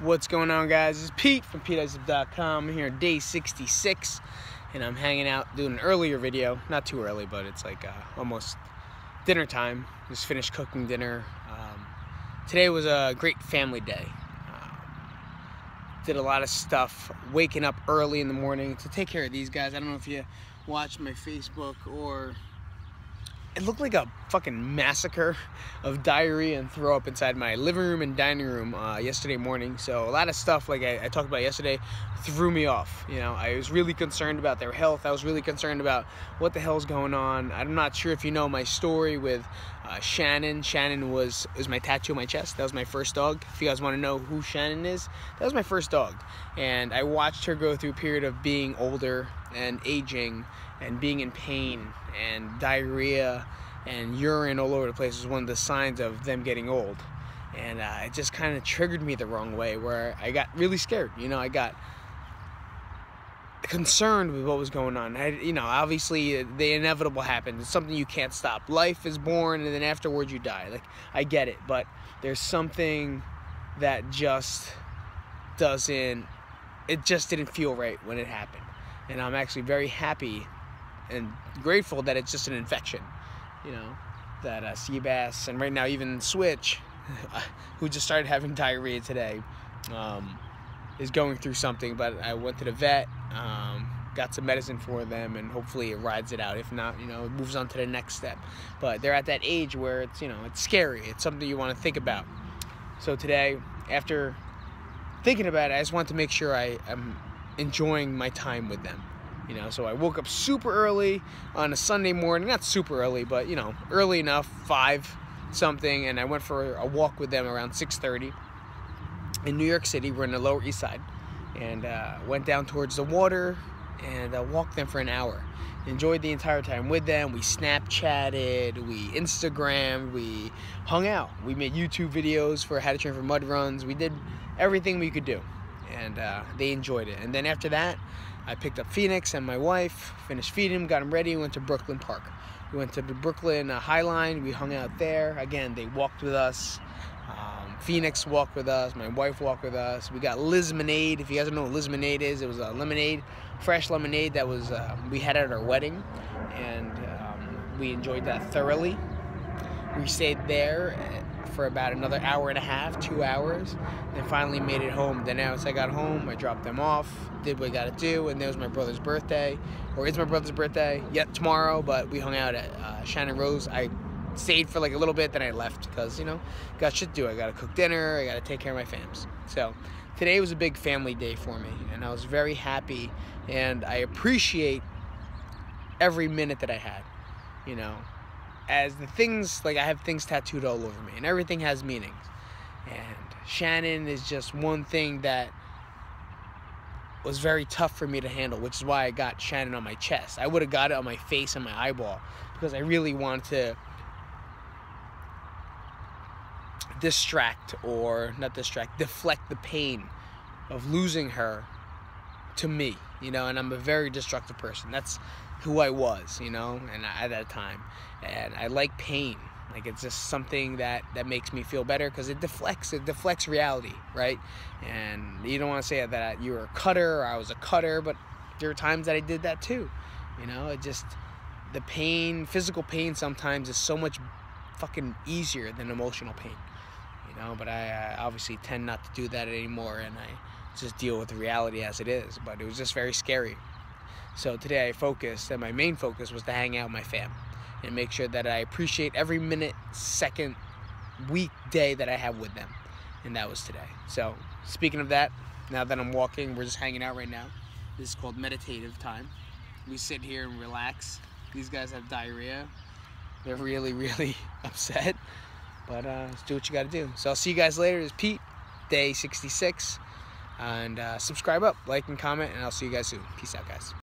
What's going on, guys? It's Pete from PeteIsip.com. I'm here on day 66, and I'm hanging out doing an earlier video. Not too early, but it's like uh, almost dinner time. Just finished cooking dinner. Um, today was a great family day. Uh, did a lot of stuff, waking up early in the morning to take care of these guys. I don't know if you watch my Facebook or it looked like a fucking massacre of diarrhea and throw up inside my living room and dining room uh, yesterday morning. So a lot of stuff, like I, I, talked about yesterday, threw me off. You know, I was really concerned about their health. I was really concerned about what the hell's going on. I'm not sure if you know my story with uh, Shannon. Shannon was was my tattoo on my chest. That was my first dog. If you guys want to know who Shannon is, that was my first dog. And I watched her go through a period of being older and aging and being in pain and diarrhea and urine all over the place was one of the signs of them getting old. And uh, it just kind of triggered me the wrong way where I got really scared. You know, I got concerned with what was going on. I, you know, obviously the inevitable happened. It's something you can't stop. Life is born and then afterwards you die. Like, I get it, but there's something that just doesn't, it just didn't feel right when it happened. And I'm actually very happy and grateful that it's just an infection, you know, that uh, sea bass and right now even Switch, who just started having diarrhea today, um, is going through something. But I went to the vet, um, got some medicine for them, and hopefully it rides it out. If not, you know, it moves on to the next step. But they're at that age where it's you know it's scary. It's something you want to think about. So today, after thinking about it, I just want to make sure I am enjoying my time with them you know so i woke up super early on a sunday morning not super early but you know early enough five something and i went for a walk with them around 6.30 in new york city. We're in the lower east side and uh, went down towards the water and uh, walked them for an hour. Enjoyed the entire time with them. We snapchatted we instagrammed we hung out. We made youtube videos for how to train for mud runs. We did everything we could do and uh, they enjoyed it. And then after that I picked up Phoenix and my wife, finished feeding him, got him ready, went to Brooklyn Park. We went to the Brooklyn uh, High Line, we hung out there. Again, they walked with us. Um, Phoenix walked with us, my wife walked with us. We got Lizmonade. If you guys don't know what Lizmonade is, it was a lemonade, fresh lemonade that was uh, we had at our wedding, and um, we enjoyed that thoroughly. We stayed there for about another hour and a half, two hours, and finally made it home. Then once I got home, I dropped them off, did what I got to do, and there was my brother's birthday, or it's my brother's birthday yet tomorrow. But we hung out at uh, Shannon Rose. I stayed for like a little bit, then I left because you know, got shit to do. I got to cook dinner, I got to take care of my fams. So today was a big family day for me, and I was very happy, and I appreciate every minute that I had. You know, as the things like I have things tattooed all over me, and everything has meanings. And Shannon is just one thing that was very tough for me to handle, which is why I got Shannon on my chest. I would have got it on my face and my eyeball because I really wanted to distract or not distract, deflect the pain of losing her to me, you know, and I'm a very destructive person. That's who I was, you know, and at that time. And I like pain. Like it's just something that that makes me feel better because it deflects it deflects reality, right? And you don't want to say that you were a cutter or I was a cutter, but there are times that I did that too. You know, it just the pain, physical pain sometimes is so much fucking easier than emotional pain. You know, but I, I obviously tend not to do that anymore and I just deal with the reality as it is. But it was just very scary. So today I focused, and my main focus was to hang out with my fam and make sure that I appreciate every minute, second, week, day that I have with them. And that was today. So speaking of that, now that I'm walking, we're just hanging out right now. This is called meditative time. We sit here and relax. These guys have diarrhea. They're really, really upset. But uh, let's do what you got to do. So I'll see you guys later. It's Pete, day 66. And uh, subscribe up, like, and comment, and I'll see you guys soon. Peace out, guys.